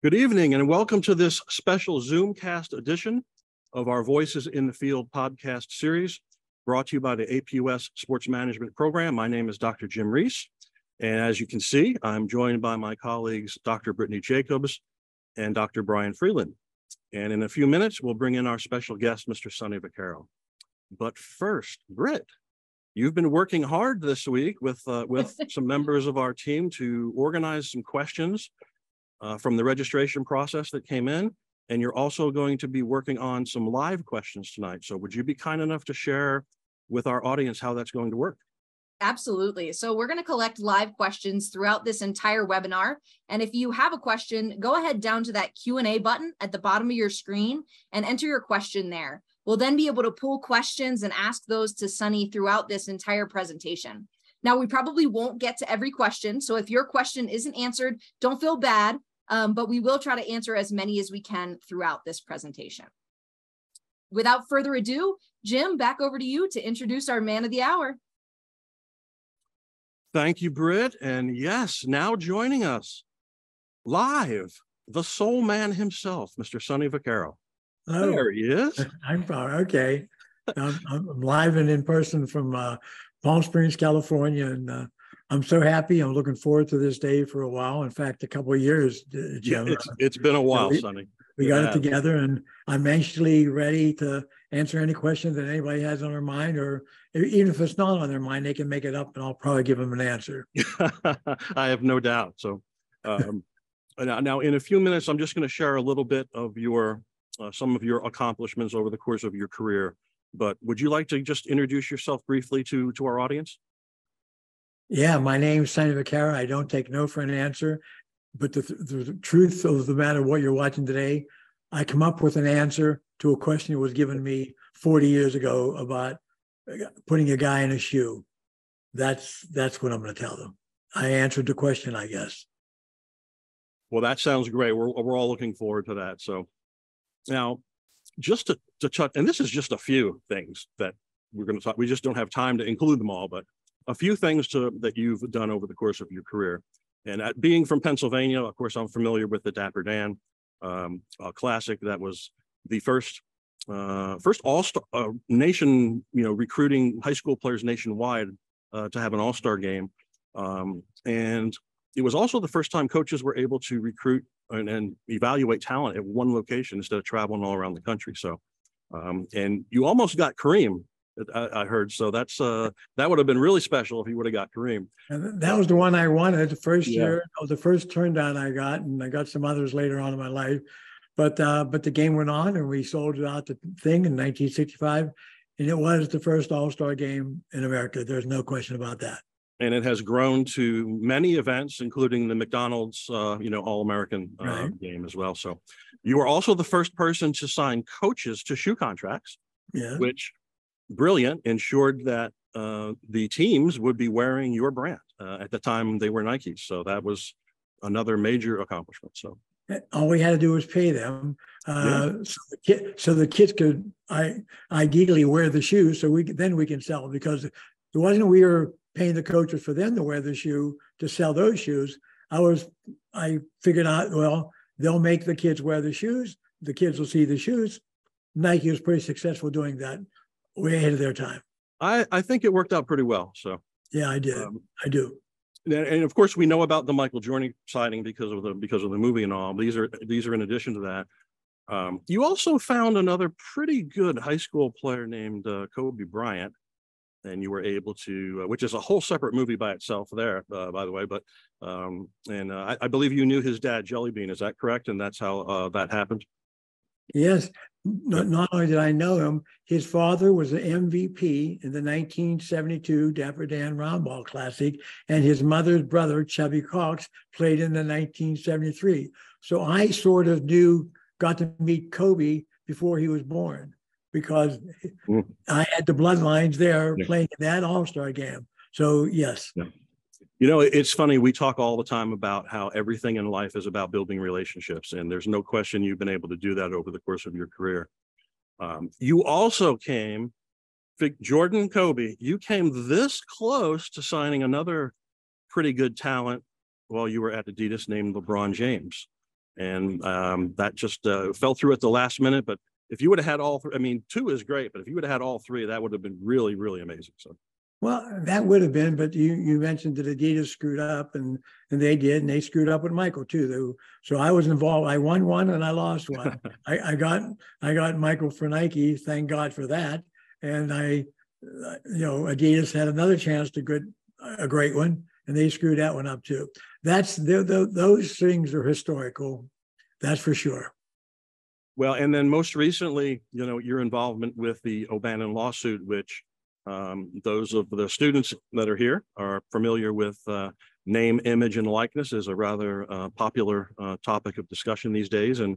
Good evening and welcome to this special Zoomcast edition of our Voices in the Field podcast series brought to you by the APUS Sports Management Program. My name is Dr. Jim Reese. And as you can see, I'm joined by my colleagues, Dr. Brittany Jacobs and Dr. Brian Freeland. And in a few minutes, we'll bring in our special guest, Mr. Sonny Vaccaro. But first, Britt, you've been working hard this week with, uh, with some members of our team to organize some questions uh, from the registration process that came in. And you're also going to be working on some live questions tonight. So would you be kind enough to share with our audience how that's going to work? Absolutely. So we're going to collect live questions throughout this entire webinar. And if you have a question, go ahead down to that Q&A button at the bottom of your screen and enter your question there. We'll then be able to pull questions and ask those to Sonny throughout this entire presentation. Now, we probably won't get to every question. So if your question isn't answered, don't feel bad um, but we will try to answer as many as we can throughout this presentation. Without further ado, Jim, back over to you to introduce our man of the hour. Thank you, Britt. And yes, now joining us live, the soul man himself, Mr. Sonny Vaccaro. Oh, there he is. I'm okay. I'm, I'm live and in person from uh, Palm Springs, California, and uh, I'm so happy. I'm looking forward to this day for a while. In fact, a couple of years, Jim. It's, it's been a while, we, Sonny. We got it together, and I'm anxiously ready to answer any questions that anybody has on their mind, or even if it's not on their mind, they can make it up, and I'll probably give them an answer. I have no doubt. So, um, now in a few minutes, I'm just going to share a little bit of your uh, some of your accomplishments over the course of your career. But would you like to just introduce yourself briefly to to our audience? Yeah, my name's Sonny Vaccaro. I don't take no for an answer. But the, the truth of the matter, what you're watching today, I come up with an answer to a question that was given me 40 years ago about putting a guy in a shoe. That's that's what I'm going to tell them. I answered the question, I guess. Well, that sounds great. We're we're all looking forward to that. So now, just to to touch, and this is just a few things that we're going to talk. We just don't have time to include them all, but a few things to, that you've done over the course of your career. And at, being from Pennsylvania, of course, I'm familiar with the Dapper Dan um, Classic. That was the first uh, first all star uh, nation, you know, recruiting high school players nationwide uh, to have an all star game. Um, and it was also the first time coaches were able to recruit and, and, evaluate talent at one location instead of traveling all around the country. So, um, and you almost got Kareem I, I, heard. So that's uh that would have been really special if he would have got Kareem. And that was the one I wanted the first yeah. year. was the first turn down I got, and I got some others later on in my life. But uh, but the game went on, and we sold out the thing in 1965, and it was the first All Star game in America. There's no question about that. And it has grown to many events, including the McDonald's, uh, you know, All American uh, right. game as well. So, you were also the first person to sign coaches to shoe contracts, yeah. which brilliant, ensured that uh, the teams would be wearing your brand. Uh, at the time, they were Nikes, so that was another major accomplishment. So all we had to do was pay them, uh, yeah. so, the kid, so the kids could I, ideally wear the shoes. So we then we can sell them because it wasn't we were paying the coaches for them to wear the shoe to sell those shoes. I was I figured out well they'll make the kids wear the shoes. The kids will see the shoes. Nike was pretty successful doing that way ahead of their time. I, I think it worked out pretty well. So yeah, I did. Um, I do. And, and of course, we know about the Michael Jordan sighting because of the because of the movie and all. These are these are in addition to that. Um, you also found another pretty good high school player named uh, Kobe Bryant, and you were able to, uh, which is a whole separate movie by itself. There, uh, by the way, but um, and uh, I, I, believe you knew his dad, Jelly Bean. Is that correct? And that's how uh, that happened. Yes, not, not only did I know him, his father was the MVP in the 1972 Dapper Dan Roundball Classic, and his mother's brother, Chubby Cox, played in the 1973. So I sort of knew, got to meet Kobe before he was born because mm. I had the bloodlines there yeah. playing in that All Star game. So, yes. Yeah. You know, it's funny. We talk all the time about how everything in life is about building relationships, and there's no question you've been able to do that over the course of your career. Um, you also came, Jordan Kobe, you came this close to signing another pretty good talent while you were at Adidas named LeBron James. And um, that just uh, fell through at the last minute. But if you would have had all, three, I mean, two is great, but if you would have had all three, that would have been really, really amazing. So Well, that would have been, but you, you mentioned that Adidas screwed up and, and they did, and they screwed up with Michael too. though. So I was involved. I won one and I lost one. I, I got, I got Michael for Nike. Thank God for that. And I, you know, Adidas had another chance to good, a great one, and they screwed that one up too. That's, the, the, those things are historical. That's for sure. Well, and then most recently, you know, your involvement with the O'Bannon lawsuit, which um, those of the students that are here are familiar with uh, name, image, and likeness is a rather uh, popular uh, topic of discussion these days. And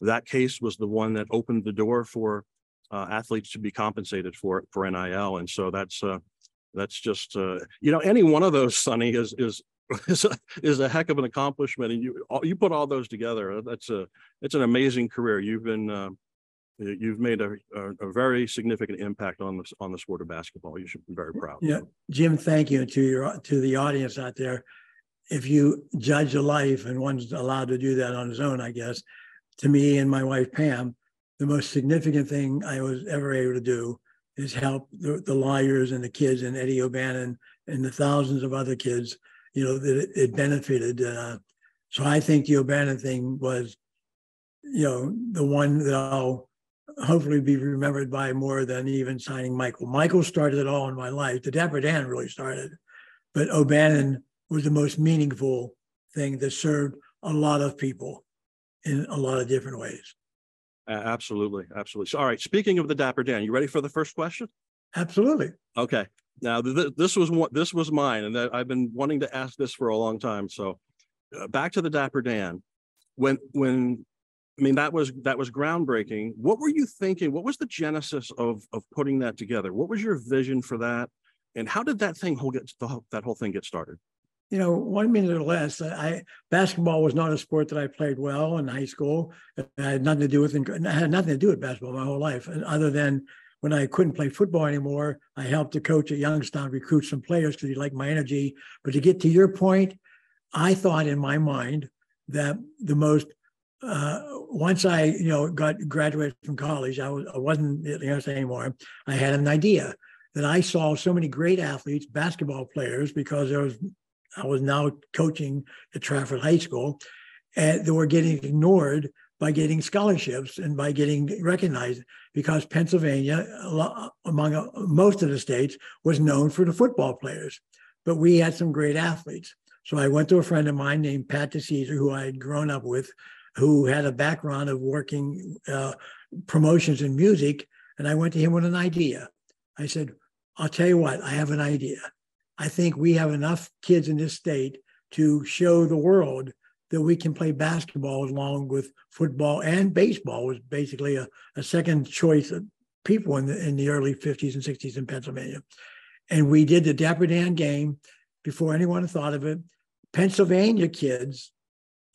that case was the one that opened the door for uh, athletes to be compensated for for NIL. And so that's uh, that's just uh, you know any one of those, Sonny, is is is a, is a heck of an accomplishment. And you you put all those together. That's a it's an amazing career. You've been you've made a, a, a, very significant impact on this on the sport of basketball. You should be very proud. Yeah, Jim, thank you to your to the audience out there. If you judge a life, and one's allowed to do that on his own, I guess. To me and my wife Pam, the most significant thing I was ever able to do is help the, the lawyers and the kids and Eddie O'Bannon and the thousands of other kids. You know that it, it benefited. Uh, so I think the O'Bannon thing was, you know, the one that I'll hopefully be remembered by more than even signing Michael. Michael started it all in my life. The Dapper Dan really started, but O'Bannon was the most meaningful thing that served a lot of people in a lot of different ways. Uh, absolutely, absolutely. So, all right. Speaking of the Dapper Dan, you ready for the first question? Absolutely. Okay. Now, th- this was what this was mine, and that I've been wanting to ask this for a long time. So, uh, back to the Dapper Dan. When when I mean, that was that was groundbreaking. What were you thinking? What was the genesis of of putting that together? What was your vision for that? And how did that thing whole get that whole thing get started? You know, one minute or less. I basketball was not a sport that I played well in high school. I had nothing to do with I had nothing to do with basketball my whole life, other than when I couldn't play football anymore, I helped the coach at Youngstown recruit some players because he liked my energy. But to get to your point, I thought in my mind that the most uh, once I, you know, got graduated from college, I, was, I wasn't at the anymore. I had an idea that I saw so many great athletes, basketball players, because there was, I was now coaching at Trafford High School, and they were getting ignored by getting scholarships and by getting recognized because Pennsylvania, among uh, most of the states, was known for the football players. But we had some great athletes. So I went to a friend of mine named Pat DiCesare, who I had grown up with, who had a background of working uh, promotions in music. And I went to him with an idea. I said, I'll tell you what, I have an idea. I think we have enough kids in this state to show the world that we can play basketball along with football and baseball was basically a, a second choice of people in the, in the early 50s and 60s in Pennsylvania. And we did the Dapper Dan game before anyone thought of it. Pennsylvania kids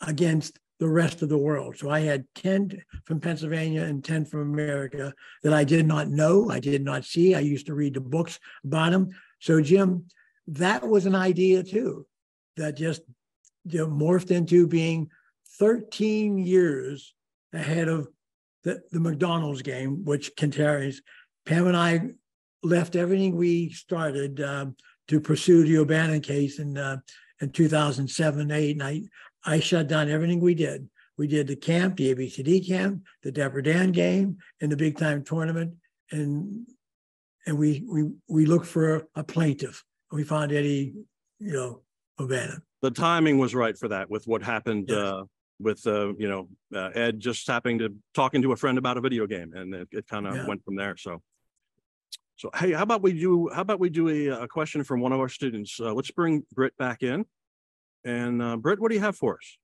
against the rest of the world. So I had 10 from Pennsylvania and 10 from America that I did not know, I did not see. I used to read the books about them. So, Jim, that was an idea too that just you know, morphed into being 13 years ahead of the, the McDonald's game, which Cantari's. Pam and I left everything we started um, to pursue the O'Bannon case in uh, in 2007, 8. And I shut down everything we did. We did the camp, the ABCD camp, the Dapper Dan game, and the big time tournament. And and we we we looked for a plaintiff. We found Eddie, you know, O'Bannon. The timing was right for that with what happened yes. uh, with uh, you know uh, Ed just happening to talking to a friend about a video game, and it, it kind of yeah. went from there. So, so hey, how about we do how about we do a, a question from one of our students? Uh, let's bring Britt back in. And uh, Britt, what do you have for us?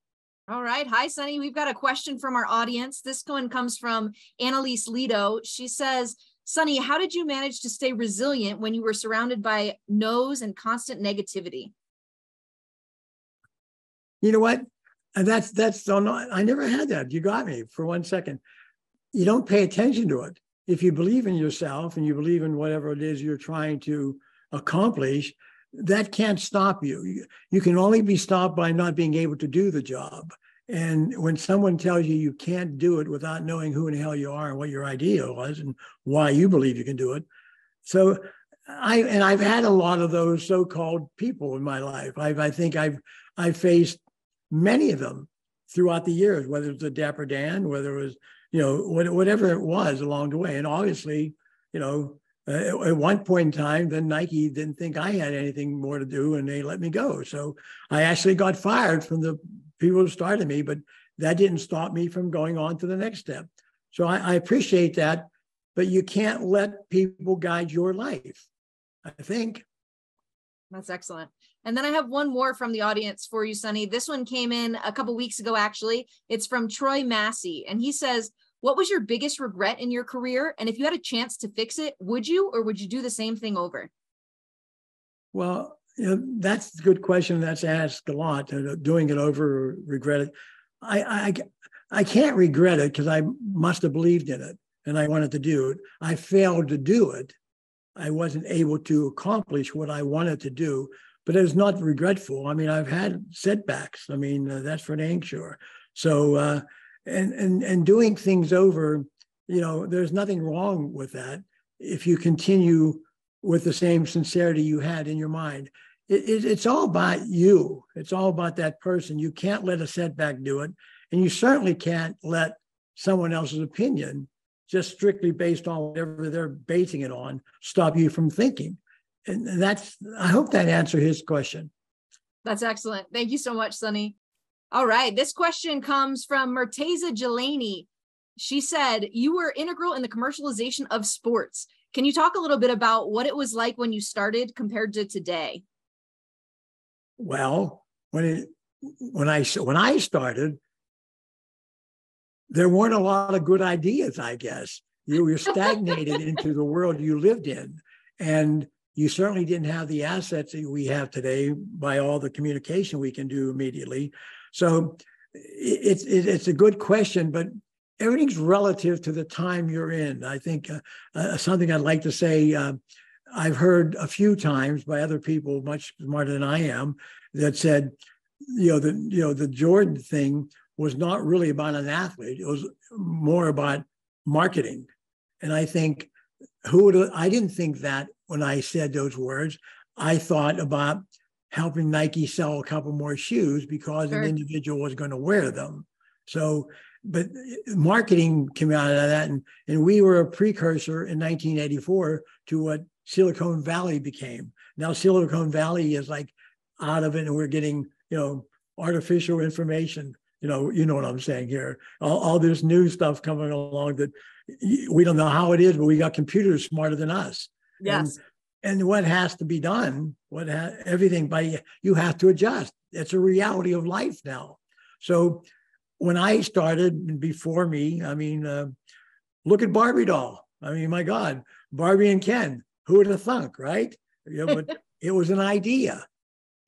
All right. Hi, Sonny. We've got a question from our audience. This one comes from Annalise Lido. She says, Sonny, how did you manage to stay resilient when you were surrounded by no's and constant negativity? You know what? And that's that's so not, I never had that. You got me for one second. You don't pay attention to it. If you believe in yourself and you believe in whatever it is you're trying to accomplish, that can't stop you. you. can only be stopped by not being able to do the job. And when someone tells you you can't do it without knowing who in the hell you are and what your idea was and why you believe you can do it. So I and I've had a lot of those so-called people in my life. I've I think I've I've faced many of them throughout the years, whether it's a Dapper Dan, whether it was, you know, whatever it was along the way. And obviously, you know, uh, at one point in time, then Nike didn't think I had anything more to do and they let me go. So I actually got fired from the people who started me, but that didn't stop me from going on to the next step. So I, I appreciate that, but you can't let people guide your life. I think. That's excellent. And then I have one more from the audience for you, Sonny. This one came in a couple weeks ago, actually. It's from Troy Massey. And he says, What was your biggest regret in your career? And if you had a chance to fix it, would you or would you do the same thing over? Well, you know, that's a good question. That's asked a lot. Uh, doing it over, regret it. I, I, I can't regret it because I must have believed in it and I wanted to do it. I failed to do it. I wasn't able to accomplish what I wanted to do, but it's not regretful. I mean, I've had setbacks. I mean, uh, that's for dang sure. So, uh, and and and doing things over, you know, there's nothing wrong with that if you continue with the same sincerity you had in your mind. It, it, it's all about you. It's all about that person. You can't let a setback do it, and you certainly can't let someone else's opinion just strictly based on whatever they're basing it on, stop you from thinking. And that's, I hope that answered his question. That's excellent. Thank you so much, Sonny. All right. This question comes from Merteza Jelani. She said, You were integral in the commercialization of sports. Can you talk a little bit about what it was like when you started compared to today? Well, when it, when I when I started, there weren't a lot of good ideas, I guess. You were stagnated into the world you lived in. And you certainly didn't have the assets that we have today by all the communication we can do immediately. So it's it's a good question, but everything's relative to the time you're in. I think uh, uh, something I'd like to say. Uh, I've heard a few times by other people much smarter than I am that said, you know, the you know the Jordan thing was not really about an athlete. It was more about marketing. And I think who would I didn't think that when I said those words. I thought about helping Nike sell a couple more shoes because sure. an individual was going to wear them. So, but uh, marketing came out of that, and and we were a precursor in 1984 to what Silicon Valley became. Now Silicon Valley is like out of it, and we're getting you know artificial information you know, you know what I'm saying here. All, all this new stuff coming along that we don't know how it is, but we got computers smarter than us. Yes. And, and what has to be done? What ha- everything by you have to adjust. It's a reality of life now. So when I started before me, I mean, uh, look at Barbie doll. I mean, my God, Barbie and Ken. Who would have thunk, right? You know, but it was an idea,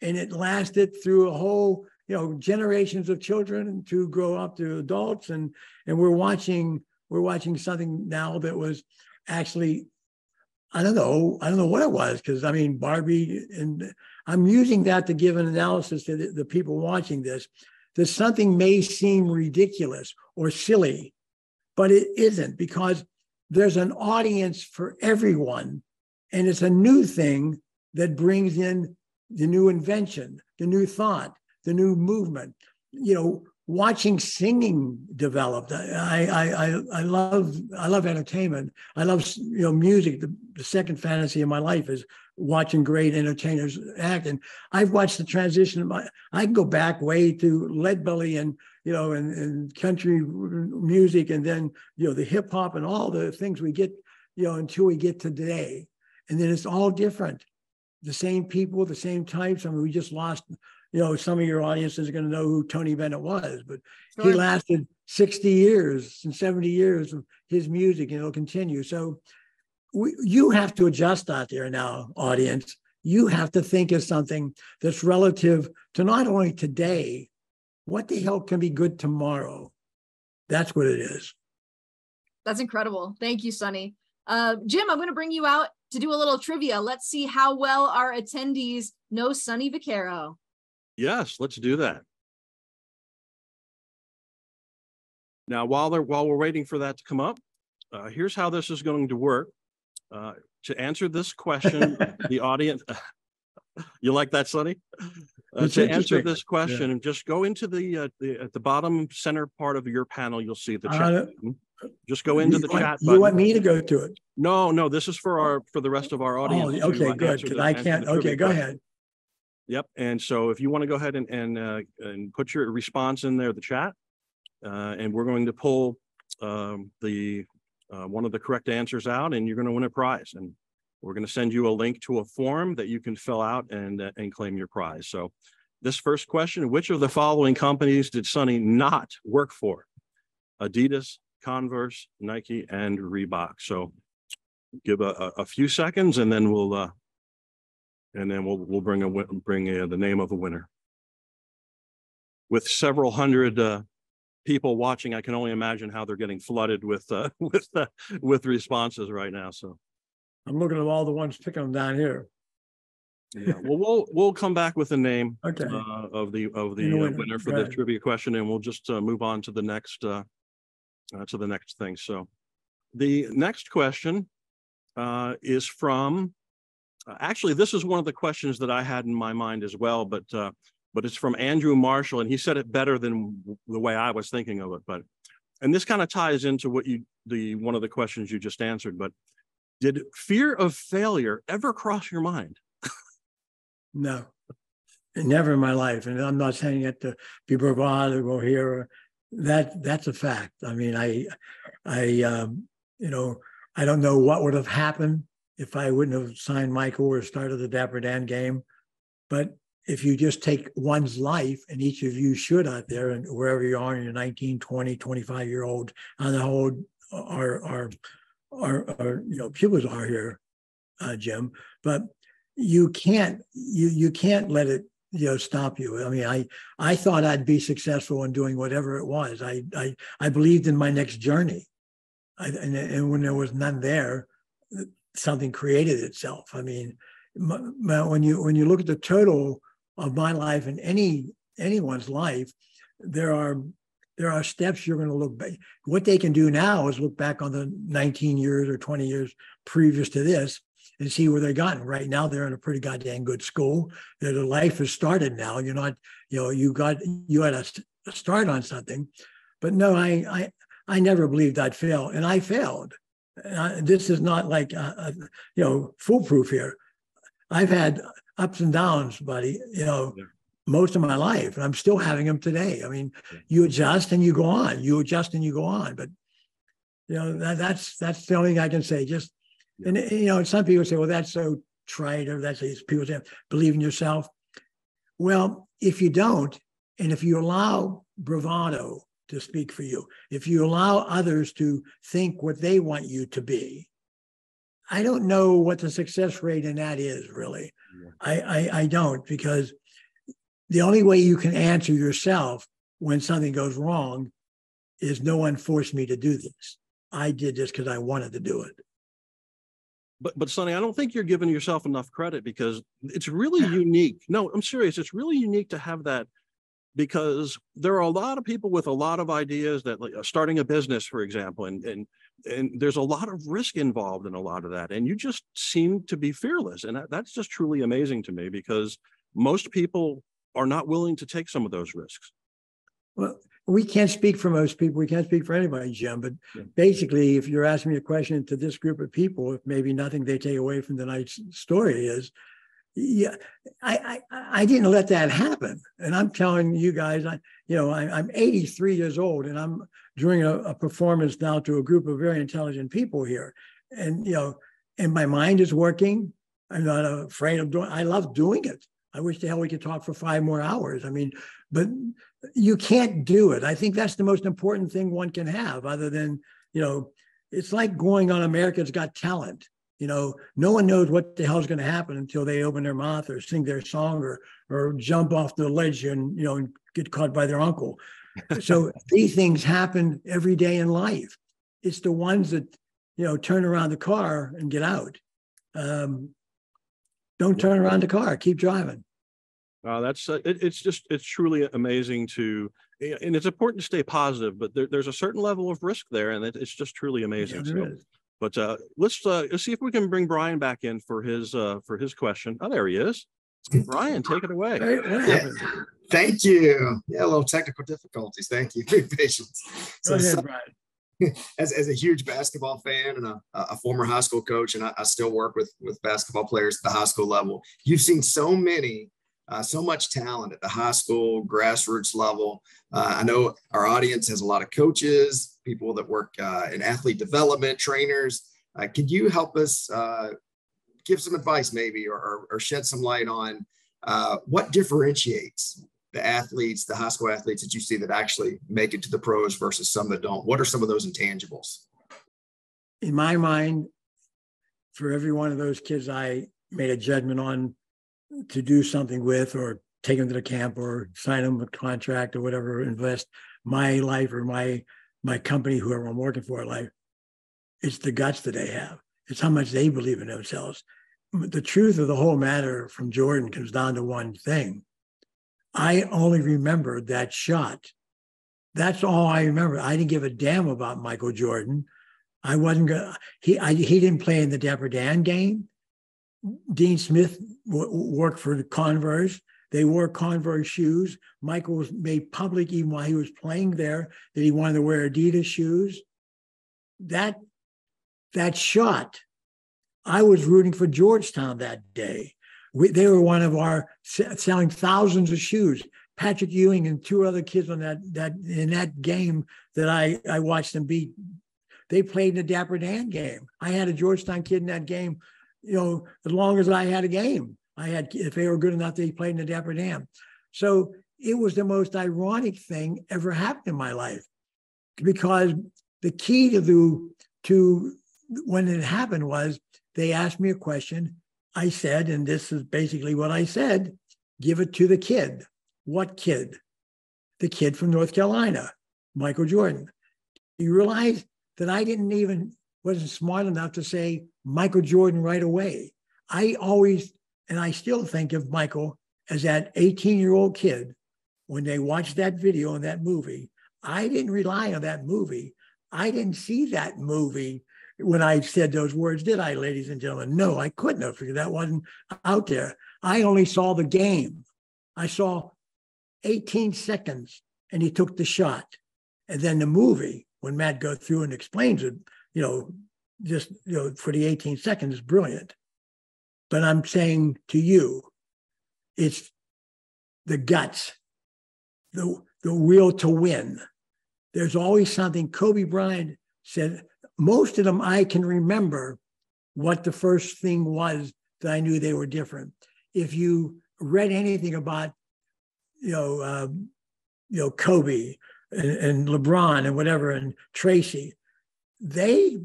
and it lasted through a whole you know generations of children to grow up to adults and and we're watching we're watching something now that was actually i don't know i don't know what it was because i mean barbie and i'm using that to give an analysis to the, the people watching this that something may seem ridiculous or silly but it isn't because there's an audience for everyone and it's a new thing that brings in the new invention the new thought the new movement. You know, watching singing developed. I I I, I love I love entertainment. I love you know music. The, the, second fantasy of my life is watching great entertainers act. And I've watched the transition. Of my, I can go back way to Leadbelly and you know and, and country music, and then you know the hip hop and all the things we get you know until we get to today. And then it's all different. The same people, the same types. I mean, we just lost you know, some of your audiences are going to know who Tony Bennett was, but sure. he lasted 60 years and 70 years of his music and it'll continue. So we, you have to adjust out there now, audience. You have to think of something that's relative to not only today, what the hell can be good tomorrow? That's what it is. That's incredible. Thank you, Sonny. Uh, Jim, I'm going to bring you out to do a little trivia. Let's see how well our attendees know Sonny Vaccaro. Yes, let's do that. Now, while they're, while we're waiting for that to come up, uh, here's how this is going to work. Uh, to answer this question, the audience, you like that, Sonny? Uh, to answer this question, and just go into the, uh, the, at the bottom center part of your panel, you'll see the Uh, chat. button. Just go into the want- chat. You want me to go to it? No, no, this is for our, for the rest of our Oh, audience. to, okay, good, because I can't, okay, go question. ahead. Yep. And so if you want to go ahead and, and, uh, and put your response in there, the chat, uh, and we're going to pull, um, the, uh, one of the correct answers out and you're going to win a prize. And we're going to send you a link to a form that you can fill out and, uh, and claim your prize. So this first question, which of the following companies did Sonny not work for? Adidas, Converse, Nike, and Reebok. So give a, a, a few seconds and then we'll, uh, and then we'll, we'll bring a, bring uh the name of the winner. With several hundred, uh, people watching, I can only imagine how they're getting flooded with, uh, with, uh, with responses right now. So, I'm looking at all the ones picking them down here. yeah, well, we'll, we'll come back with the name, Okay, uh, of the, of The uh, winner, for the trivia question and we'll just, uh, move on to the next, uh, uh, to the next thing. So the next question, uh, is from, uh, actually, this is one of the questions that I had in my mind as well, but, uh, but it's from Andrew Marshall and he said it better than the way I was thinking of it, but, and this kind of ties into what you, the, one of the questions you just answered, but did fear of failure ever cross your mind? no. Never in my life. And I'm not saying it to be bravado or here. That, that's a fact. I mean, I, I, um, you know, I don't know what would have happened if I wouldn't have signed Michael or started the Dapper Dan game. But if you just take one's life, and each of you should out there, and wherever you are in your 19, 20, 25 year old, on the whole, our, our, our, our, you know, pupils are here, uh, Jim, but you can't, you, you can't let it, you know, stop you. I mean, I, I thought I'd be successful in doing whatever it was. I, I, I believed in my next journey. I, and, and when there was none there, something created itself. I mean, m- m- when you when you look at the total of my life and any anyone's life, there are there are steps you're going to look back. What they can do now is look back on the 19 years or 20 years previous to this and see where they gotten. Right now, they're in a pretty goddamn good school. Their life has started now. You're not, you know, you got you had a, a start on something, but no, I I I never believed I'd fail, and I failed. Uh, this is not like uh, uh, you know foolproof here. I've had ups and downs, buddy. You know, Yeah. most of my life, and I'm still having them today. I mean, you adjust and you go on. You adjust and you go on. But you know that that's that's the only thing I can say. Just Yeah. and you know, some people say, "Well, that's so trite," or that's people say, "Believe in yourself." Well, if you don't, and if you allow bravado to speak for you, if you allow others to think what they want you to be, I don't know what the success rate in that is really. Yeah. I, I I don't because the only way you can answer yourself when something goes wrong is no one forced me to do this. I did this because I wanted to do it. But, but Sonny, I don't think you're giving yourself enough credit because it's really unique. No, I'm serious. It's really unique to have that because there are a lot of people with a lot of ideas that like uh, starting a business, for example, and, and, and there's a lot of risk involved in a lot of that. And you just seem to be fearless. And that, that's just truly amazing to me because most people are not willing to take some of those risks. Well, we can't speak for most people. We can't speak for anybody, Jim. But Yeah. basically, if you're asking me a question to this group of people, if maybe nothing they take away from tonight's story is, yeah, I I, I didn't let that happen. And I'm telling you guys, I you know I, I'm 83 years old, and I'm doing a, a performance now to a group of very intelligent people here, and you know, and my mind is working. I'm not afraid of doing. I love doing it. I wish the hell we could talk for five more hours. I mean, but you can't do it. I think that's the most important thing one can have, other than, you know, it's like going on America's Got Talent. You know, no one knows what the hell's going to happen until they open their mouth or sing their song or or jump off the ledge and you know and get caught by their uncle. So these things happen every day in life. It's the ones that you know turn around the car and get out. Um, don't turn around the car. Keep driving. Uh, that's, uh, it, it's just, it's truly amazing to, and it's important to stay positive, but there, there's a certain level of risk there and it, it's just truly amazing. there So, but, uh, let's, uh, let's see if we can bring Brian back in for his, uh, for his question. Oh, there he is. Brian, take it away. Yeah. Thank you. Yeah, a little technical difficulties. Thank you for your patience. Go ahead, Brian. as, as a huge basketball fan and a, a former high school coach, and I, I still work with with basketball players at the high school level, you've seen so many, uh, so much talent at the high school grassroots level. Uh, I know our audience has a lot of coaches, people that work uh, in athlete development, trainers. Uh, could you help us uh, give some advice, maybe, or, or, shed some light on uh, what differentiates the athletes, the high school athletes that you see that actually make it to the pros versus some that don't? What are some of those intangibles? in my mind, for every one of those kids I made a judgment on to do something with or take them to the camp or sign them a contract or whatever, invest my life or my my company, whoever I'm working for, life, it's the guts that they have. It's how much they believe in themselves. The truth of the whole matter from Jordan comes down to one thing. I only remember that shot. That's all I remember. I didn't give a damn about Michael Jordan. I wasn't gonna. He I, he didn't play in the Dapper Dan game. Dean Smith w- worked for Converse. They wore Converse shoes. Michael was made public even while he was playing there that he wanted to wear Adidas shoes. That that shot, I was rooting for Georgetown that day. We, they were one of our selling thousands of shoes. Patrick Ewing and two other kids on that that in that game that I I watched them beat they played in the Dapper Dan game. I had a Georgetown kid in that game, you know, as long as I had a game. I had, if they were good enough, they played in the Dapper Dan. So it was the most ironic thing ever happened in my life because the key to the, to when it happened was they asked me a question. I said, and this is basically what I said give it to the kid. What kid? The kid from North Carolina, Michael Jordan. You realize that I didn't even wasn't smart enough to say Michael Jordan right away. I always and I still think of Michael as that 18 year old kid when they watched that video and that movie. I didn't rely on that movie. I didn't see that movie when I said those words, did I, ladies and gentlemen? No, I couldn't have because that wasn't out there. I only saw the game. I saw 18 seconds and he took the shot. And then the movie, when Matt goes through and explains it, you know, just you know, for the 18 seconds is brilliant. But I'm saying to you, it's the guts, the the will to win. There's always something. Kobe Bryant said, most of them I can remember what the first thing was that I knew they were different. If you read anything about, you know, um, you know, Kobe and, and LeBron and whatever and Tracy, they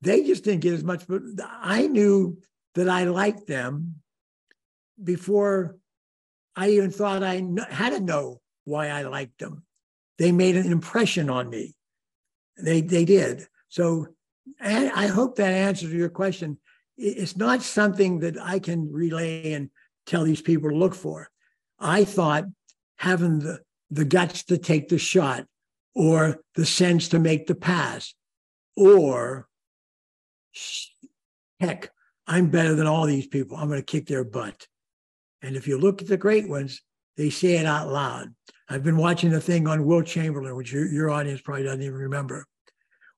they just didn't get as much. But I knew that I liked them before I even thought I kn- had to know why I liked them. They made an impression on me. They they did. So I hope that answers your question. It's not something that I can relay and tell these people to look for. I thought having the, the guts to take the shot or the sense to make the pass or heck, I'm better than all these people. I'm going to kick their butt. And if you look at the great ones, they say it out loud. I've been watching a thing on Wilt Chamberlain, which your, your audience probably doesn't even remember.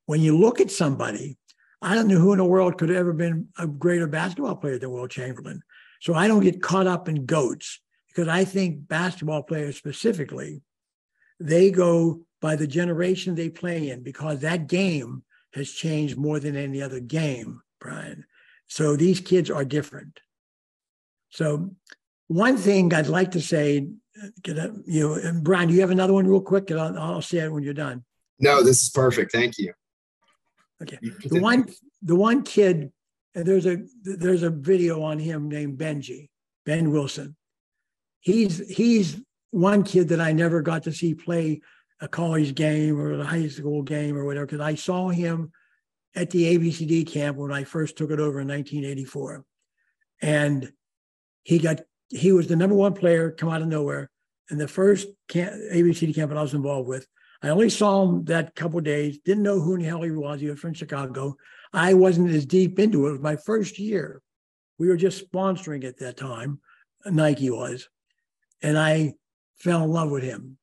When you look at somebody, I don't know who in the world could have ever been a greater basketball player than Wilt Chamberlain. So I don't get caught up in goats because I think basketball players specifically, they go by the generation they play in because that game has changed more than any other game, Brian. So these kids are different. So one thing I'd like to say, you know, and Brian, do you have another one real quick? And I'll, I'll say it when you're done. No, this is perfect. Thank you. Okay. The one, the one kid, and there's a there's a video on him named Benji, Ben Wilson. He's he's one kid that I never got to see play a college game or a high school game or whatever because I saw him at the ABCD camp when I first took it over in 1984, and he got he was the number one player come out of nowhere. And the first camp, ABCD camp that I was involved with, I only saw him that couple days, didn't know who in the hell he was. He was from Chicago. I wasn't as deep into it. It was my first year. We were just sponsoring at that time, Nike was. And I fell in love with him.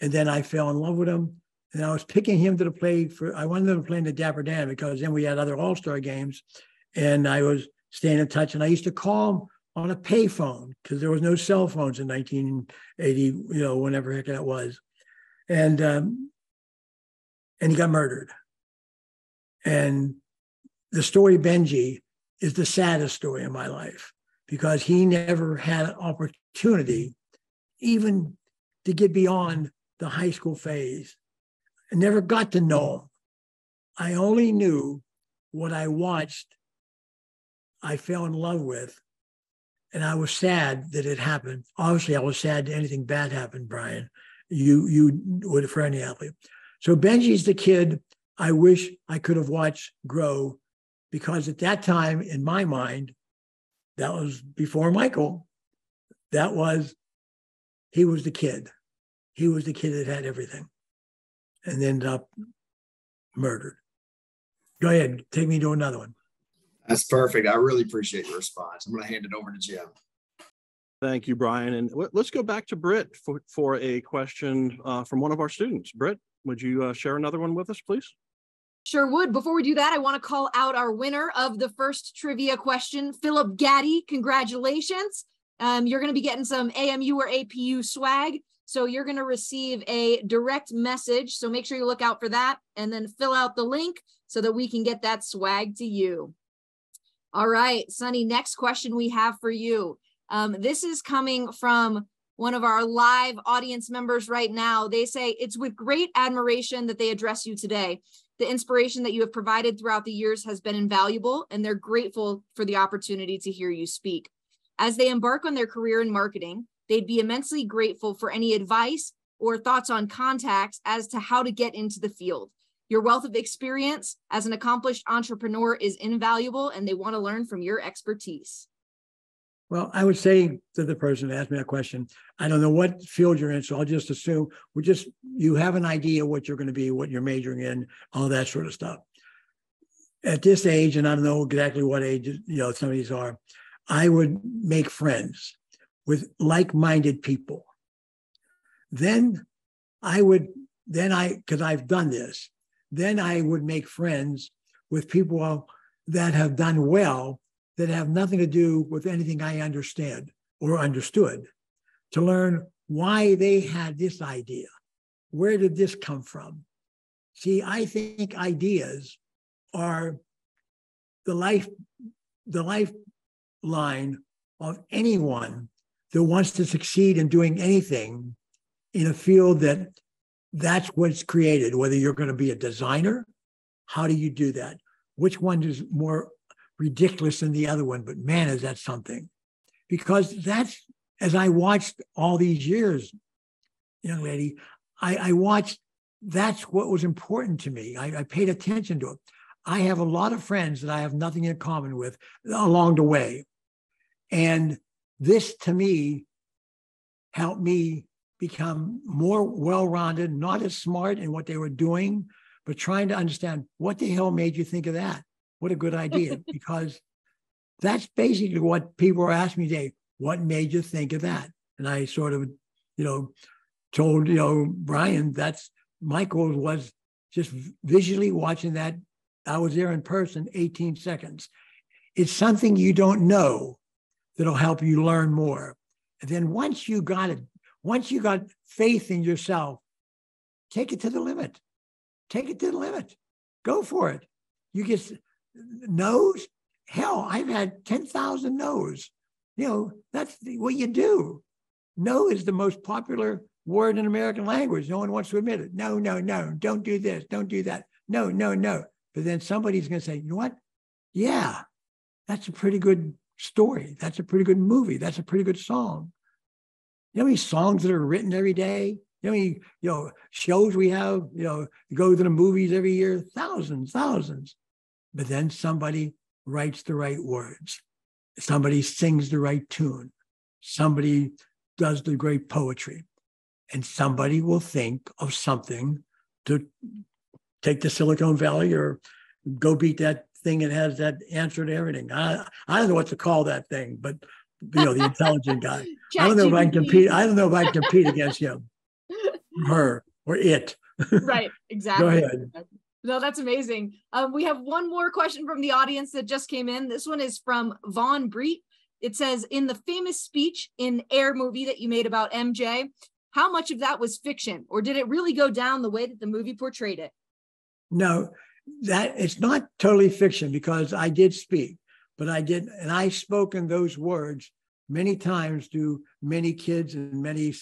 And then I fell in love with him. And I was picking him to play for, I wanted him to play in the Dapper Dan because then we had other All Star games. And I was staying in touch. And I used to call him on a payphone because there was no cell phones in 1980, you know, whenever heck that was. And um, and he got murdered. And the story Benji is the saddest story in my life because he never had an opportunity even to get beyond the high school phase. I never got to know him. I only knew what I watched, I fell in love with, and I was sad that it happened. Obviously, I was sad that anything bad happened, Brian. You you would for any athlete. So Benji's the kid I wish I could have watched grow, because at that time, in my mind, that was before Michael. That was he was the kid. He was the kid that had everything, and ended up murdered. Go ahead, take me to another one. That's perfect. I really appreciate your response. I'm going to hand it over to Jim. Thank you, Brian. And let's go back to Britt for, for a question uh, from one of our students. Britt, would you uh, share another one with us, please? Sure would. Before we do that, I want to call out our winner of the first trivia question, Philip Gaddy. Congratulations. Um, you're going to be getting some AMU or APU swag. So you're going to receive a direct message. So make sure you look out for that and then fill out the link so that we can get that swag to you. All right, Sonny, next question we have for you. Um, this is coming from one of our live audience members right now. They say, It's with great admiration that they address you today. The inspiration that you have provided throughout the years has been invaluable, and they're grateful for the opportunity to hear you speak. As they embark on their career in marketing, they'd be immensely grateful for any advice or thoughts on contacts as to how to get into the field. Your wealth of experience as an accomplished entrepreneur is invaluable, and they want to learn from your expertise. Well, I would say to the person who asked me that question, I don't know what field you're in, so I'll just assume we just you have an idea what you're going to be, what you're majoring in, all that sort of stuff. At this age, and I don't know exactly what age you know some of these are, I would make friends with like-minded people. Then I would then I because I've done this, then I would make friends with people that have done well that have nothing to do with anything I understand or understood to learn why they had this idea. Where did this come from? See, I think ideas are the life, the lifeline of anyone that wants to succeed in doing anything in a field that that's what's created, whether you're going to be a designer, how do you do that? Which one is more ridiculous than the other one? But man, is that something. Because that's, as I watched all these years, young lady, I, I watched, that's what was important to me. I, I paid attention to it. I have a lot of friends that I have nothing in common with along the way. And this to me helped me become more well-rounded, not as smart in what they were doing, but trying to understand what the hell made you think of that? What a good idea. because that's basically what people are asking me today. What made you think of that? And I sort of, you know, told, you know, Brian, that's Michael was just visually watching that. I was there in person 18 seconds. It's something you don't know that'll help you learn more. And then once you got it once you got faith in yourself, take it to the limit. Take it to the limit. Go for it. You get no's. Hell, I've had 10,000 no's. You know, that's what you do. No is the most popular word in American language. No one wants to admit it. No, no, no. Don't do this. Don't do that. No, no, no. But then somebody's going to say, you know what? Yeah, that's a pretty good story. That's a pretty good movie. That's a pretty good song. You know how many songs that are written every day? You know how many, you know, shows we have, you know, go to the movies every year? Thousands, thousands. But then somebody writes the right words. Somebody sings the right tune. somebody does the great poetry, and somebody will think of something to take the Silicon Valley or go beat that thing that has that answer to everything. I I don't know what to call that thing, but you know, the intelligent guy. I don't know if I can compete. I don't know if I can compete against him, her, or it. right, exactly. Go ahead. No, that's amazing. Um, we have one more question from the audience that just came in. This one is from Vaughn Breet. It says, in the famous speech in Air movie that you made about MJ, how much of that was fiction, or did it really go down the way that the movie portrayed it? No, that it's not totally fiction because I did speak, but I did, and I spoke in those words many times to many kids and many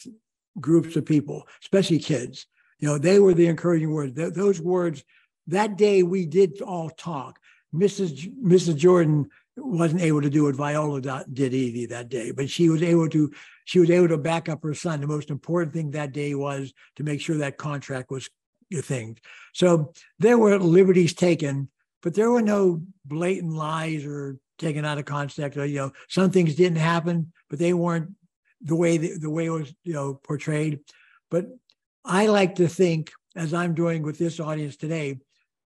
groups of people, especially kids. You know, they were the encouraging words. Th- those words that day we did all talk. Mrs. Mrs. Jordan wasn't able to do what Viola did either that day, but she was able to she was able to back up her son. The most important thing that day was to make sure that contract was a thing. So there were liberties taken, but there were no blatant lies or taken out of context. Or, you know, some things didn't happen, but they weren't the way the, the way it was you know portrayed. But I like to think, as I'm doing with this audience today,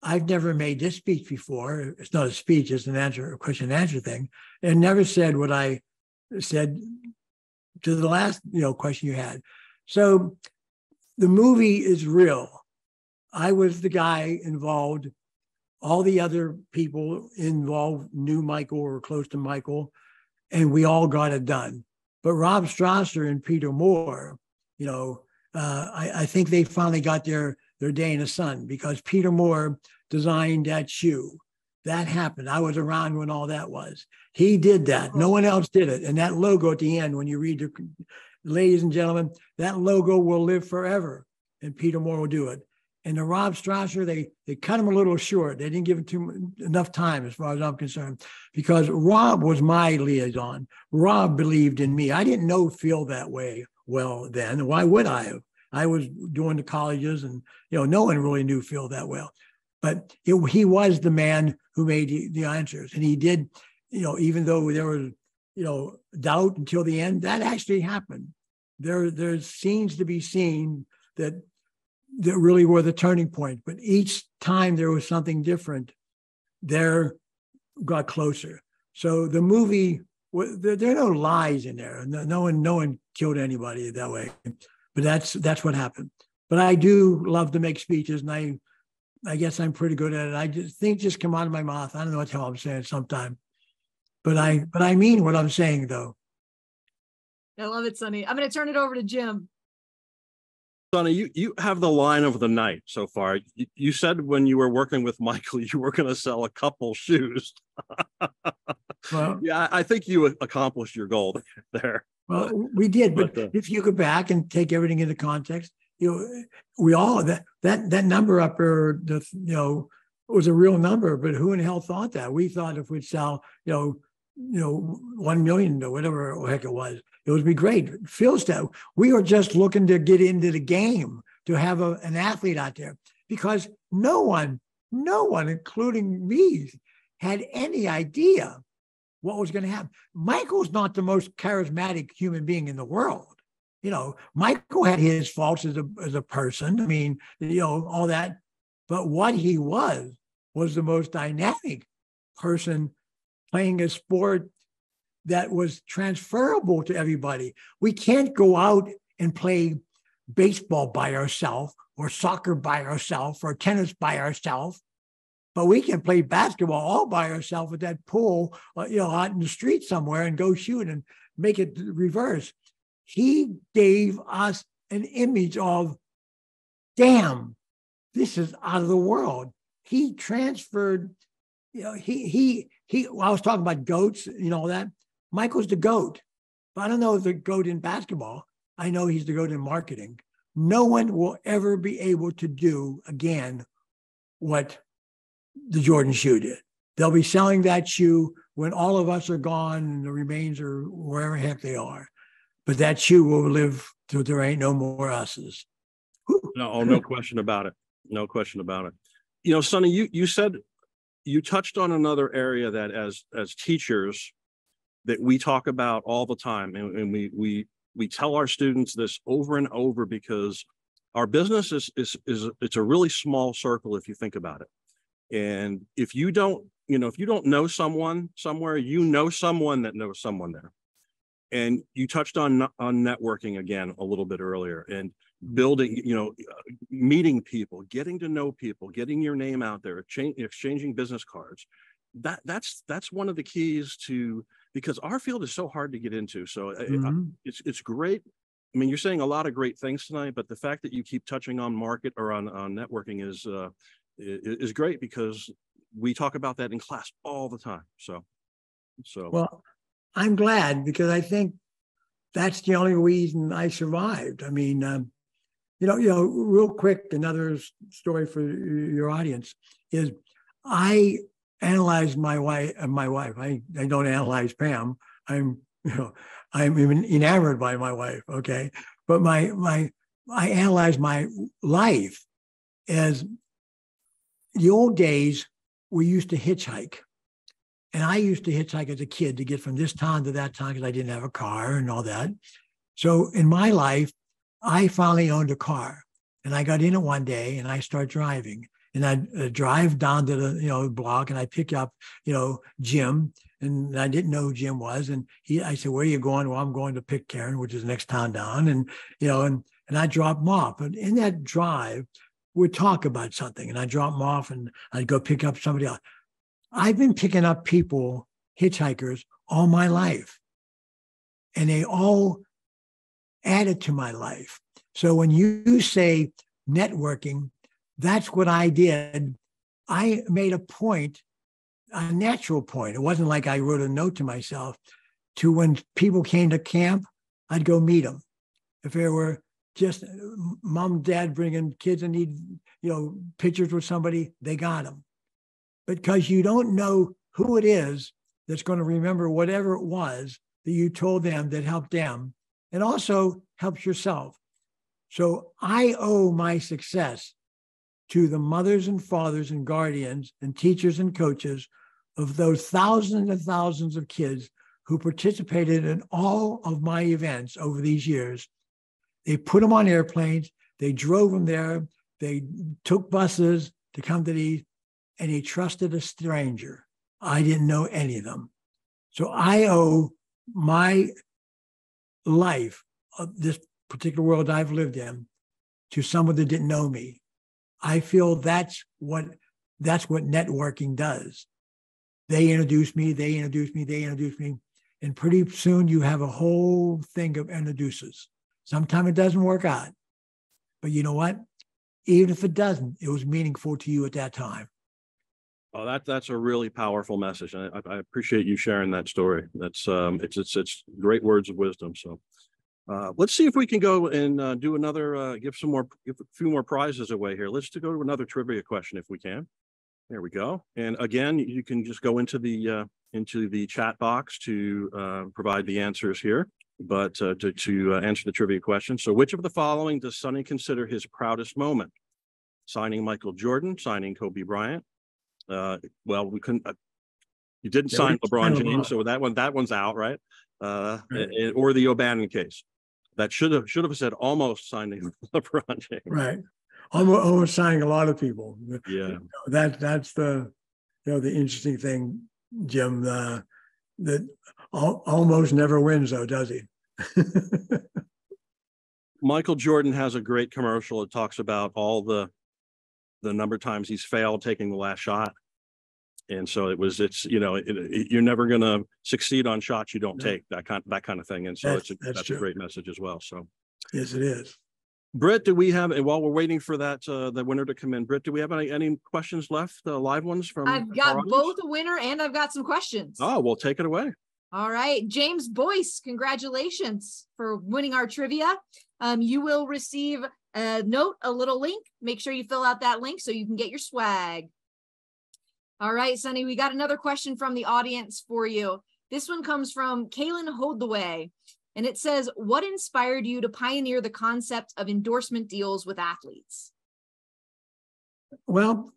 I've never made this speech before. It's not a speech, it's an answer, a question and answer thing, and never said what I said to the last, you know, question you had. So the movie is real. I was the guy involved. All the other people involved knew Michael or were close to Michael, and we all got it done. But Rob Strasser and Peter Moore, you know, uh, I, I think they finally got their their day in the sun because Peter Moore designed that shoe. That happened. I was around when all that was. He did that. No one else did it. And that logo at the end, when you read the, ladies and gentlemen, that logo will live forever. And Peter Moore will do it. And the Rob Strasser, they they cut him a little short. They didn't give him too enough time, as far as I'm concerned, because Rob was my liaison. Rob believed in me. I didn't know feel that way well then. Why would I have? I was doing the colleges, and you know, no one really knew Phil that well, but it, he was the man who made the, answers, and he did. You know, even though there was you know doubt until the end, that actually happened. There, there's scenes to be seen that that really were the turning point. But each time there was something different, there got closer. So the movie, there, there are no lies in there. No, no one, no one killed anybody that way but that's that's what happened. But I do love to make speeches, and I I guess I'm pretty good at it. I just think just come out of my mouth. I don't know what the hell I'm saying sometimes, but I but I mean what I'm saying though. I love it, Sonny. I'm going to turn it over to Jim. Sonny, you, you have the line of the night so far. You, you said when you were working with Michael, you were going to sell a couple shoes. well, yeah, I think you accomplished your goal there. Well, we did, but, but uh, if you go back and take everything into context, you know, we all that that that number up there, the you know, was a real number. But who in hell thought that? We thought if we'd sell, you know, you know, one million or whatever heck it was, it would be great. Phil's that we were just looking to get into the game to have a, an athlete out there because no one, no one, including me, had any idea what was going to happen. Michael's not the most charismatic human being in the world. You know, Michael had his faults as a, as a person. I mean, you know, all that. But what he was, was the most dynamic person playing a sport that was transferable to everybody. We can't go out and play baseball by ourselves or soccer by ourselves or tennis by ourselves but we can play basketball all by ourselves at that pool, uh, you know, out in the street somewhere and go shoot and make it reverse. He gave us an image of, damn, this is out of the world. He transferred, you know, he he he. I was talking about goats, you know that. Michael's the goat, but I don't know the goat in basketball. I know he's the goat in marketing. No one will ever be able to do again what the Jordan shoe did. They'll be selling that shoe when all of us are gone and the remains are wherever heck they are. But that shoe will live till there ain't no more us's. No, oh, no question about it. No question about it. You know, Sonny, you you said you touched on another area that as as teachers, that we talk about all the time. And, and we, we, we tell our students this over and over because our business is, is, is, it's a really small circle if you think about it. And if you don't, you know, if you don't know someone somewhere, you know someone that knows someone there. And you touched on on networking again a little bit earlier and building, you know, meeting people, getting to know people, getting your name out there, exchanging business cards. That that's that's one of the keys to because our field is so hard to get into. So mm-hmm. it's it's great. I mean, you're saying a lot of great things tonight, but the fact that you keep touching on market or on on networking is uh, is great because we talk about that in class all the time. So, so well, I'm glad because I think that's the only reason I survived. I mean, um, you know, you know, real quick, another story for your audience is I analyzed my wife. Uh, my wife. I I don't analyze Pam. I'm you know I'm even enamored by my wife. Okay, but my my I analyze my life as the old days, we used to hitchhike. And I used to hitchhike as a kid to get from this town to that town because I didn't have a car and all that. So in my life, I finally owned a car. And I got in it one day and I start driving. And I uh, drive down to the you know block and I pick up you know Jim and I didn't know who Jim was and he I said where are you going well I'm going to pick Karen, which is the next town down and you know and and I dropped him off but in that drive would talk about something and I'd drop them off and I'd go pick up somebody else. I've been picking up people, hitchhikers, all my life. And they all added to my life. So when you say networking, that's what I did. I made a point, a natural point. It wasn't like I wrote a note to myself to when people came to camp, I'd go meet them. If there were just mom, dad bringing kids and need, you know, pictures with somebody, they got them. Because you don't know who it is that's going to remember whatever it was that you told them that helped them and also helps yourself. So I owe my success to the mothers and fathers and guardians and teachers and coaches of those thousands and thousands of kids who participated in all of my events over these years they put them on airplanes. They drove them there. They took buses to come to these, and he trusted a stranger. I didn't know any of them. So I owe my life, of this particular world I've lived in, to someone that didn't know me. I feel that's what that's what networking does. They introduce me, they introduce me, they introduce me. And pretty soon you have a whole thing of introduces. Sometimes it doesn't work out. But you know what? Even if it doesn't, it was meaningful to you at that time. Oh, that that's a really powerful message. I, I appreciate you sharing that story. That's um, it's it's it's great words of wisdom. So, uh, let's see if we can go and uh, do another, uh, give some more, give a few more prizes away here. Let's go to another trivia question if we can. There we go. And again, you can just go into the uh, into the chat box to uh, provide the answers here but uh, to, to uh, answer the trivia question. So which of the following does Sonny consider his proudest moment? Signing Michael Jordan, signing Kobe Bryant. Uh, well, we couldn't, uh, you didn't yeah, sign LeBron James, so that one, that one's out, right? Uh, right. or the O'Bannon case. That should have, should have said almost signing LeBron James. Right. Almost, almost signing a lot of people. Yeah. That, that's the, you know, the interesting thing, Jim, that almost never wins though, does he? Michael Jordan has a great commercial. It talks about all the the number of times he's failed taking the last shot. And so it was, it's, you know, it, it, you're never going to succeed on shots you don't take that kind, that kind of thing. And so that's, it's, a, that's, that's a great message as well. So. Yes, it is. Britt, do we have, and while we're waiting for that, uh, the winner to come in, Britt, do we have any, any questions left, uh, live ones from? I've got both a winner and I've got some questions. Oh, well, take it away. All right, James Boyce, congratulations for winning our trivia. Um, you will receive a note, a little link. Make sure you fill out that link so you can get your swag. All right, Sonny, we got another question from the audience for you. This one comes from Kaylin Holdaway, and it says, What inspired you to pioneer the concept of endorsement deals with athletes? Well,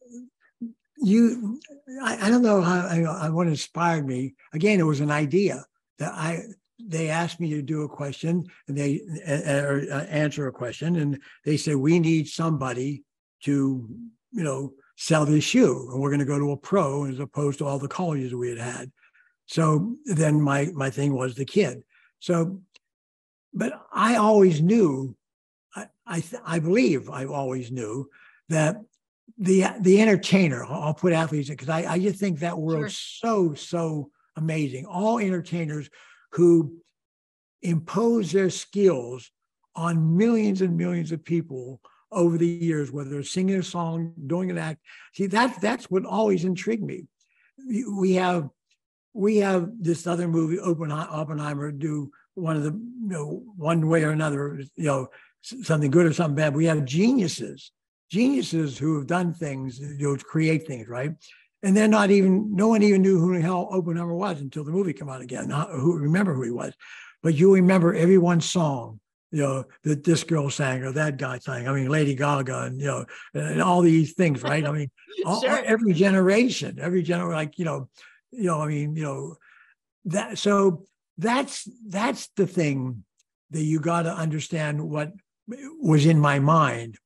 you I, I, don't know how I, what inspired me. Again it was an idea that I they asked me to do a question and they or uh, answer a question. And they said we need somebody to you know sell this shoe and we're going to go to a pro as opposed to all the colleges we had had. So then my my thing was the kid so but i always knew i i, I believe i always knew that the the entertainer i'll put athletes because I, I just think that world's sure. so so amazing all entertainers who impose their skills on millions and millions of people over the years, whether they're singing a song, doing an act. See, that that's what always intrigued me. We have we have this other movie, Oppenheimer, do one of the you know one way or another, you know, something good or something bad. We have geniuses, geniuses who have done things, you know, to create things, right? And they're not even no one even knew who the hell Oppenheimer was until the movie came out again. Not who remember who he was, but you remember everyone's song you know, that this girl sang or that guy sang. I mean, Lady Gaga and, you know, and all these things, right? I mean, all, every generation, every generation, like, you know, you know, I mean, you know, that, so that's, that's the thing that you got to understand what was in my mind.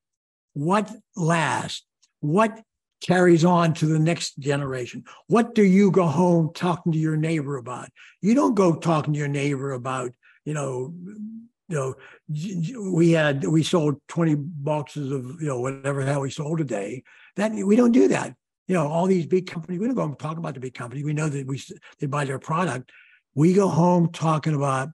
What lasts? What carries on to the next generation? What do you go home talking to your neighbor about? You don't go talking to your neighbor about, you know, you know, we had we sold 20 boxes of you know whatever hell we sold a day. That we don't do that. You know, all these big companies, we don't go and talk about the big company. We know that we they buy their product. We go home talking about,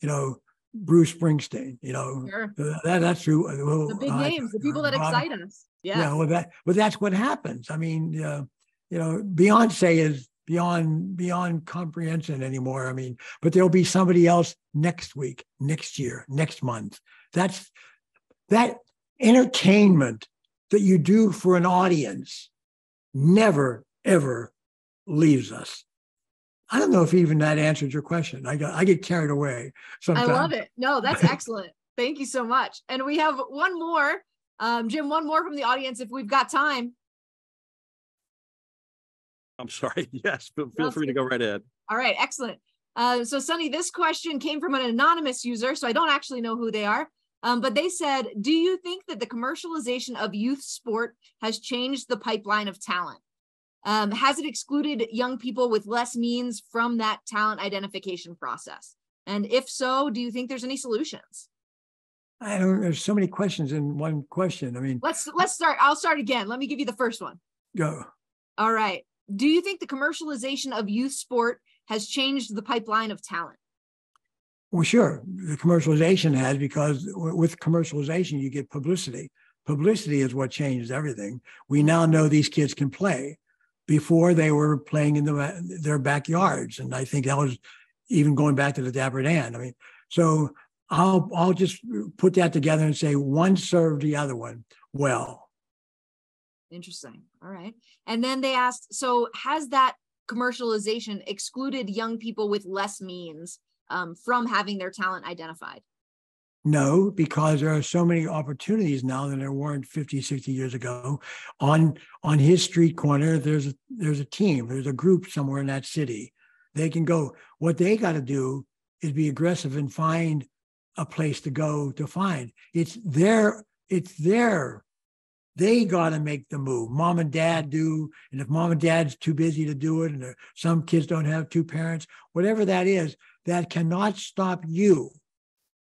you know, Bruce Springsteen. You know, sure. that that's true. Uh, the big uh, names, the people that excite us. Yeah. Yeah. Well, that but that's what happens. I mean, uh, you know, Beyonce is beyond beyond comprehension anymore. I mean, but there'll be somebody else next week, next year, next month. That's that entertainment that you do for an audience never ever leaves us. I don't know if even that answered your question. I got I get carried away. Sometimes. I love it. No, that's excellent. Thank you so much. And we have one more, um, Jim. One more from the audience if we've got time. I'm sorry. Yes, feel, feel free to go right ahead. All right, excellent. Uh, so, Sonny, this question came from an anonymous user, so I don't actually know who they are. Um, but they said, Do you think that the commercialization of youth sport has changed the pipeline of talent? Um, has it excluded young people with less means from that talent identification process? And if so, do you think there's any solutions? I don't. There's so many questions in one question. I mean, let's let's start. I'll start again. Let me give you the first one. Go. All right do you think the commercialization of youth sport has changed the pipeline of talent? Well, sure. The commercialization has because with commercialization, you get publicity. Publicity is what changes everything. We now know these kids can play. Before they were playing in the, their backyards, and I think that was even going back to the Dapper Dan. I mean, so I'll I'll just put that together and say one served the other one well. Interesting. All right. And then they asked, so has that commercialization excluded young people with less means um, from having their talent identified? No, because there are so many opportunities now than there weren't 50, 60 years ago. On on his street corner, there's a there's a team, there's a group somewhere in that city. They can go. What they got to do is be aggressive and find a place to go to find. It's their it's their they got to make the move. Mom and dad do. And if mom and dad's too busy to do it, and some kids don't have two parents, whatever that is, that cannot stop you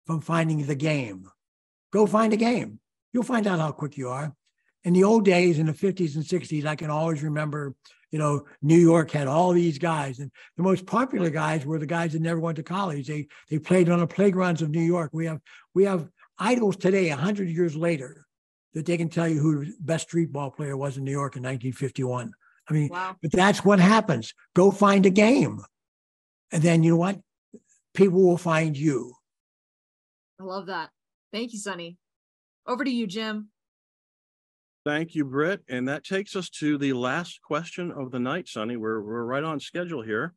from finding the game. Go find a game. You'll find out how quick you are. In the old days, in the 50s and 60s, I can always remember, you know, New York had all these guys. And the most popular guys were the guys that never went to college. They they played on the playgrounds of New York. We have we have idols today, 100 years later, that they can tell you who the best street ball player was in New York in 1951. I mean, wow. but that's what happens. Go find a game. And then you know what? People will find you. I love that. Thank you, Sonny. Over to you, Jim. Thank you, Britt. And that takes us to the last question of the night, Sonny. We're, we're right on schedule here.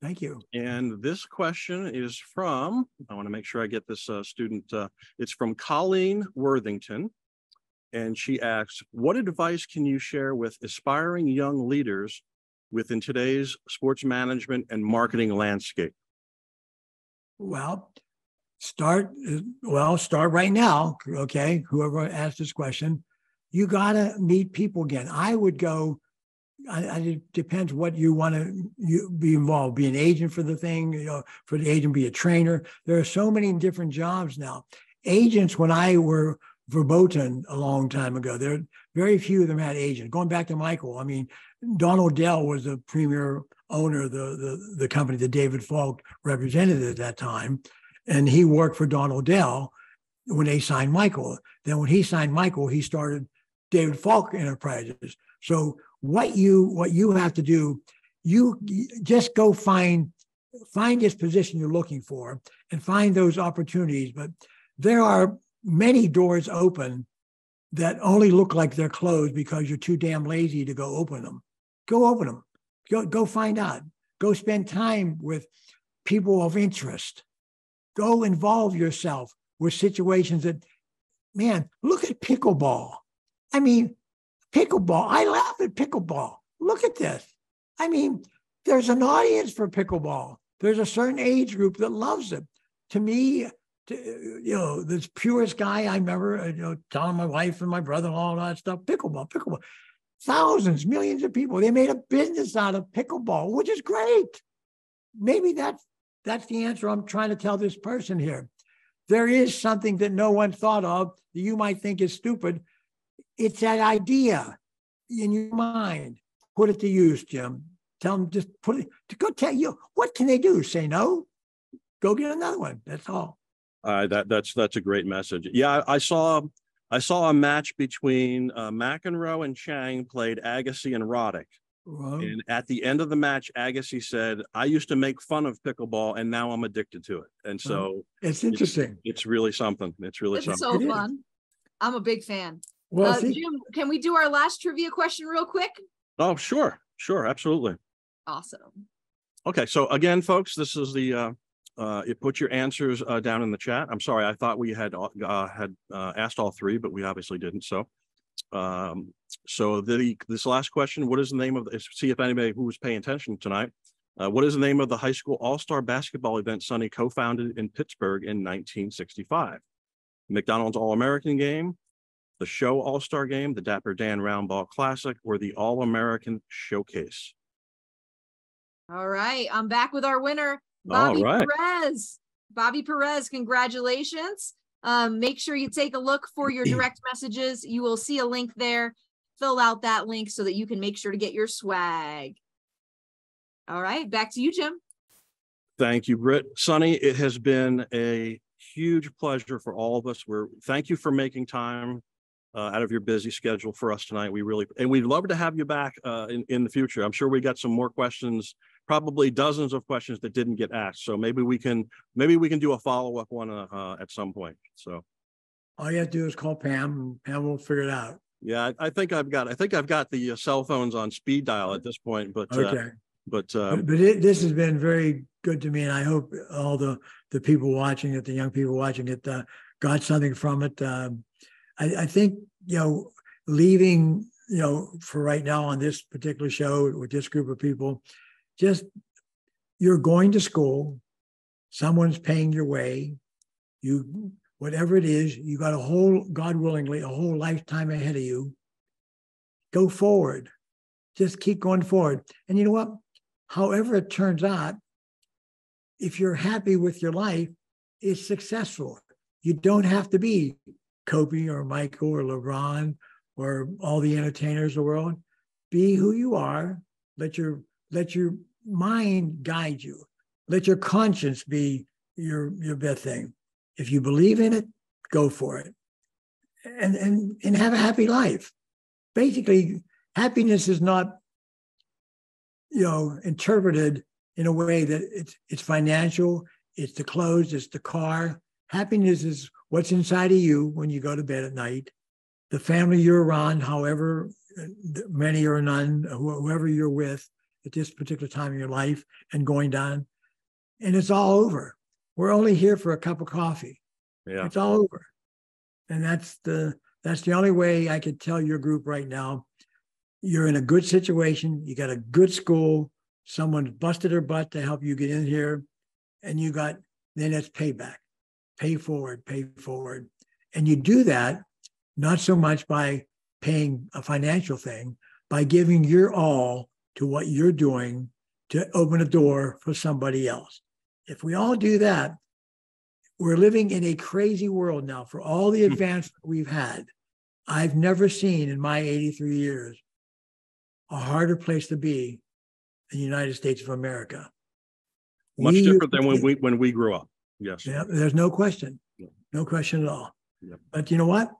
Thank you. And this question is from, I want to make sure I get this uh, student, uh, it's from Colleen Worthington and she asks, what advice can you share with aspiring young leaders within today's sports management and marketing landscape? Well, start, well, start right now. Okay. Whoever asked this question, you got to meet people again. I would go, I, I, it depends what you want to you be involved, be an agent for the thing, you know, for the agent, be a trainer. There are so many different jobs now. Agents, when I were verboten a long time ago, there very few of them had agents. Going back to Michael, I mean, Donald Dell was the premier owner of the, the, the company that David Falk represented at that time. And he worked for Donald Dell when they signed Michael. Then when he signed Michael, he started David Falk Enterprises. So what you what you have to do, you just go find find this position you're looking for and find those opportunities. But there are many doors open that only look like they're closed because you're too damn lazy to go open them. Go open them. Go go find out. Go spend time with people of interest. Go involve yourself with situations that, man, look at pickleball. I mean, pickleball. I laugh at pickleball. Look at this. I mean, there's an audience for pickleball. There's a certain age group that loves it. To me, you know, this purest guy I remember, uh, you know, telling my wife and my brother-in-law and all that stuff, pickleball, pickleball. Thousands, millions of people. They made a business out of pickleball, which is great. Maybe that's that's the answer I'm trying to tell this person here. There is something that no one thought of that you might think is stupid, it's that idea in your mind. Put it to use, Jim. Tell them just put it to go tell you what can they do? Say no. Go get another one. That's all. Uh, that that's that's a great message. Yeah, I, I saw I saw a match between uh, McEnroe and Chang played Agassi and Roddick. Well, And at the end of the match, Agassi said, "I used to make fun of pickleball, and now I'm addicted to it." And so it's interesting. it's really something. It's really It's something. so It is. fun. I'm a big fan. Well, Uh, Jim, can we do our last trivia question real quick? oh, sure, sure, absolutely. Awesome. Okay, so again, folks, this is the, uh, uh, you put your answers, uh, down in the chat. I'm sorry, I thought we had, uh, had, uh, asked all three, but we obviously didn't, so. Um, so the, this last question, what is the name of, the see if anybody who was paying attention tonight. Uh, what is the name of the high school all-star basketball event Sonny co-founded in Pittsburgh in nineteen sixty-five? McDonald's All-American Game, the Show All-Star Game, the Dapper Dan Roundball Classic, or the All-American Showcase? All right, I'm back with our winner, Bobby right. Perez. Bobby Perez, congratulations. Um, make sure you take a look for your direct messages. You will see a link there. Fill out that link so that you can make sure to get your swag. All right, back to you, Jim. Thank you, Britt. Sonny, it has been a huge pleasure for all of us. We're, thank you for making time uh, out of your busy schedule for us tonight. We really, and we'd love to have you back uh, in, in the future. I'm sure we got some more questions, probably dozens of questions that didn't get asked. So maybe we can, maybe we can do a follow-up one uh, uh, at some point. So, all you have to do is call Pam and Pam will figure it out. yeah, I, I think I've got, I think I've got the uh, cell phones on speed dial at this point, but, uh, Okay. but, uh, But, but it, this has been very good to me, and I hope all the the people watching it, the young people watching it, uh, got something from it. Um, I, I think you know, leaving you know for right now on this particular show with this group of people, just you're going to school, someone's paying your way, you whatever it is, you got a whole God willingly a whole lifetime ahead of you. Go forward, just keep going forward, and you know what? however it turns out, if you're happy with your life, it's successful. You don't have to be Kobe or Michael or LeBron or all the entertainers of the world. Be who you are. Let your let your mind guide you. Let your conscience be your your best thing. If you believe in it, go for it. And and and have a happy life. Basically, happiness is not you know, interpreted in a way that it's it's financial, it's the clothes, it's the car. Happiness is what's inside of you when you go to bed at night. The family you're around, however uh, many or none, whoever you're with at this particular time in your life and going down, and it's all over. We're only here for a cup of coffee. yeah, It's all over. And that's the that's the only way I could tell your group right now. You're in a good situation. You got a good school. Someone busted her butt to help you get in here. And you got then it's payback, pay forward, pay forward. And you do that not so much by paying a financial thing, by giving your all to what you're doing to open a door for somebody else. If we all do that, we're living in a crazy world now for all the Hmm. advancement we've had. I've never seen in my 83 years a harder place to be than the United States of America. Much We- different than when we, when we grew up. Yes. Yeah, there's no question. No question at all. Yeah. But you know what?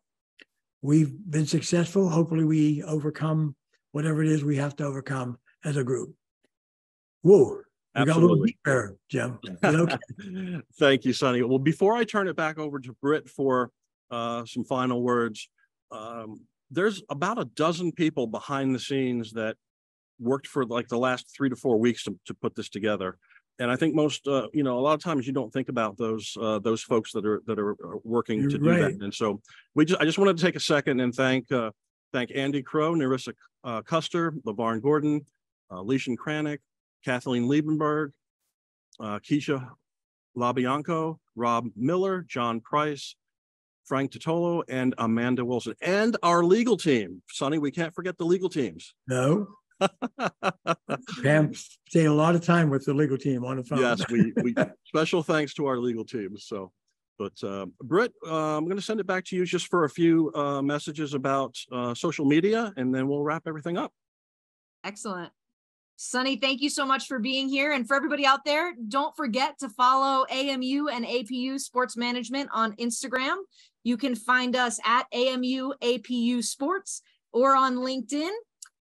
We've been successful. Hopefully we overcome whatever it is we have to overcome as a group. Whoa, we got a little Absolutely. deep there, Jim. Okay. Thank you, Sonny. Well, before I turn it back over to Britt for uh, some final words, um, there's about a dozen people behind the scenes that worked for like the last three to four weeks to, to put this together. And I think most, uh, you know, a lot of times you don't think about those uh, those folks that are that are uh, working to You're do right. that. And so we just I just wanted to take a second and thank uh, thank Andy Crow, Narissa uh, Custer, LeVarn Gordon, uh, Leishan Kranick, Kathleen Liebenberg, uh, Keisha LaBianco, Rob Miller, John Price, Frank Totolo, and Amanda Wilson, and our legal team. Sonny, we can't forget the legal teams. No, Pam stayed a lot of time with the legal team on the phone. yes, we, we special thanks to our legal teams. So, but uh, Britt, uh, I'm going to send it back to you just for a few uh, messages about uh, social media, and then we'll wrap everything up. Excellent. Sonny, thank you so much for being here. And for everybody out there, don't forget to follow AMU and APU Sports Management on Instagram. You can find us at AMU APU Sports or on LinkedIn.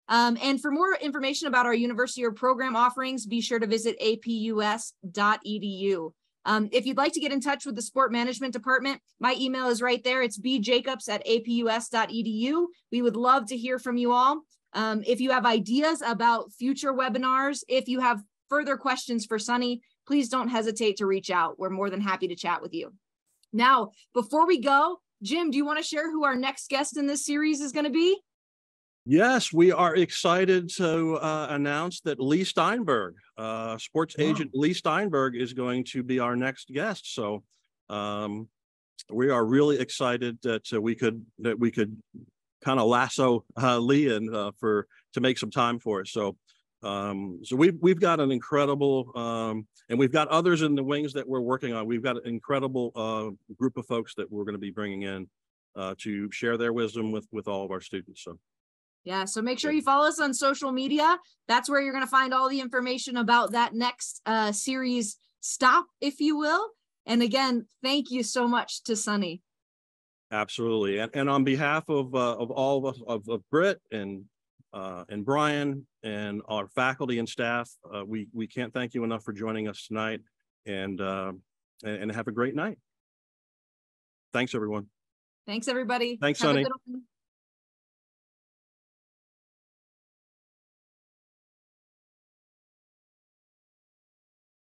Um, and for more information about our university or program offerings, be sure to visit apus.edu. Um, if you'd like to get in touch with the sport management department, my email is right there. It's bjacobs at apus.edu. We would love to hear from you all. Um, if you have ideas about future webinars, if you have further questions for Sonny, please don't hesitate to reach out. We're more than happy to chat with you. Now, before we go, Jim, do you want to share who our next guest in this series is going to be? Yes, we are excited to uh, announce that Leigh Steinberg, uh, sports Wow. agent Leigh Steinberg, is going to be our next guest. So um, we are really excited that uh, we could that we could kind of lasso uh, Leigh and uh, for to make some time for us. So um, so we've we've got an incredible um, and we've got others in the wings that we're working on. We've got an incredible uh, group of folks that we're going to be bringing in uh, to share their wisdom with with all of our students. So. Yeah, so make sure you follow us on social media. That's where you're going to find all the information about that next uh, series stop, if you will. And again, thank you so much to Sonny. Absolutely. And, and on behalf of, uh, of all of us, of, of Britt and, uh, and Brian and our faculty and staff, uh, we, we can't thank you enough for joining us tonight and, uh, and, and have a great night. Thanks, everyone. Thanks, everybody. Thanks, Have a Sonny. good one.